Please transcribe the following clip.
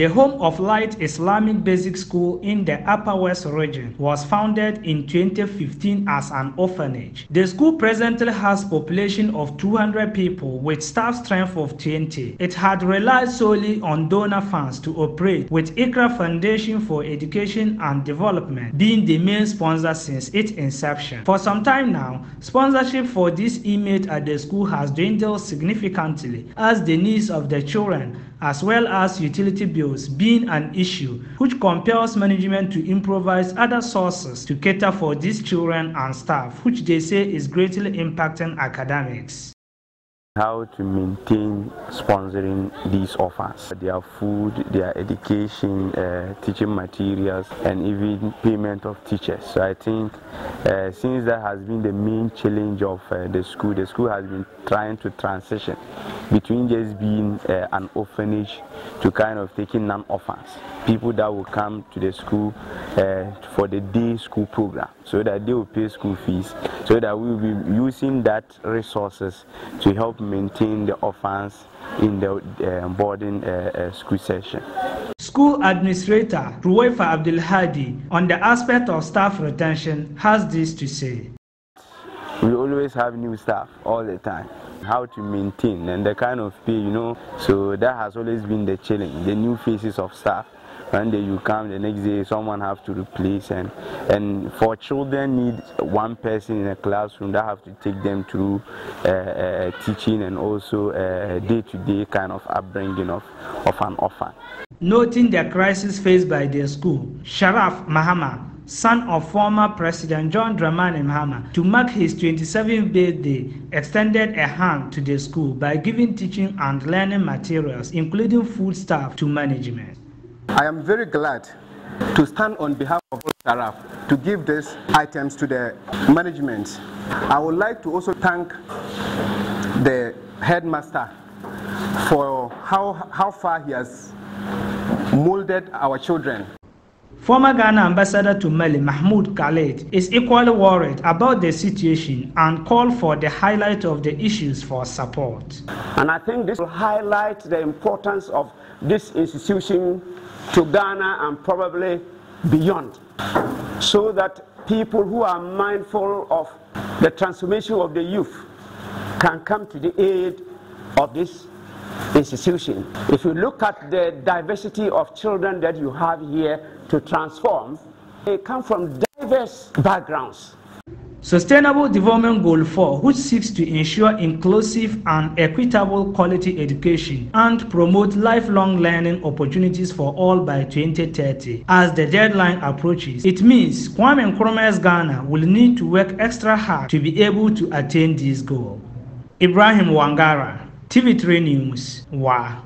The Home of Light Islamic Basic School in the Upper West region was founded in 2015 as an orphanage. The school presently has a population of 200 people with staff strength of 20. It had relied solely on donor funds to operate with ICRA Foundation for Education and Development being the main sponsor since its inception. For some time now, sponsorship for this inmate at the school has dwindled significantly as the needs of the children as well as utility bills being an issue which compels management to improvise other sources to cater for these children and staff which they say is greatly impacting academics how to maintain sponsoring these orphans their food their education uh, teaching materials and even payment of teachers. So i think uh, since that has been the main challenge of uh, the school the school has been trying to transition between just being uh, an orphanage to kind of taking non-orphans, people that will come to the school uh, for the day school program, so that they will pay school fees, so that we will be using that resources to help maintain the orphans in the uh, boarding uh, uh, school session. School Administrator Ruwaifa Abdul Hadi on the aspect of staff retention has this to say. We always have new staff all the time how to maintain and the kind of pay, you know. So that has always been the challenge, the new faces of staff. One day you come, the next day someone have to replace and and for children need one person in a classroom that have to take them through uh, uh, teaching and also day-to-day -day kind of upbringing of, of an orphan. Noting the crisis faced by their school, Sharaf Mahama son of former President John Dramani Mahama, to mark his 27th birthday, extended a hand to the school by giving teaching and learning materials, including food staff, to management. I am very glad to stand on behalf of Saraf to give these items to the management. I would like to also thank the headmaster for how, how far he has molded our children. Former Ghana ambassador to Mali, Mahmoud Khaled, is equally worried about the situation and called for the highlight of the issues for support. And I think this will highlight the importance of this institution to Ghana and probably beyond, so that people who are mindful of the transformation of the youth can come to the aid of this institution. If you look at the diversity of children that you have here to transform, they come from diverse backgrounds. Sustainable Development Goal 4, which seeks to ensure inclusive and equitable quality education and promote lifelong learning opportunities for all by 2030. As the deadline approaches, it means Kwame Nkrumah's Ghana will need to work extra hard to be able to attain this goal. Ibrahim Wangara TV3 News, Wa.